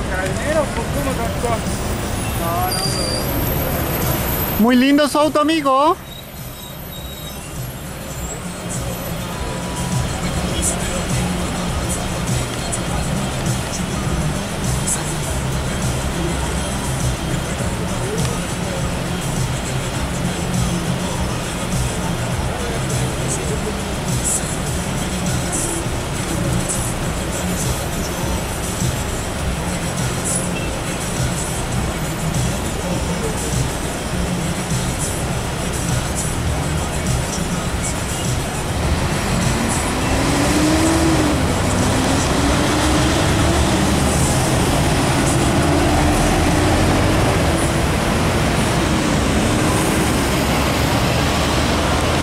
los Carabineros, pues cómo tanto. Muy lindo su auto, amigo.